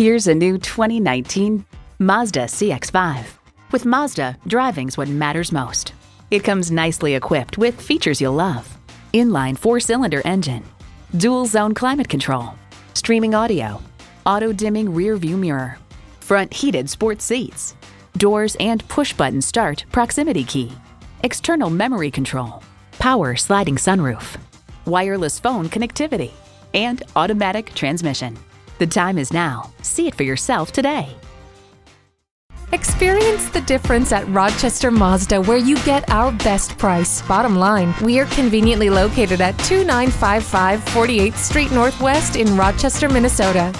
Here's a new 2019 Mazda CX-5. With Mazda, driving's what matters most. It comes nicely equipped with features you'll love. Inline four-cylinder engine, dual zone climate control, streaming audio, auto dimming rear view mirror, front heated sports seats, doors and push button start proximity key, external memory control, power sliding sunroof, wireless phone connectivity, and automatic transmission. The time is now. See it for yourself today. Experience the difference at Rochester Mazda, where you get our best price. Bottom line, we are conveniently located at 2955 48th Street Northwest in Rochester, Minnesota.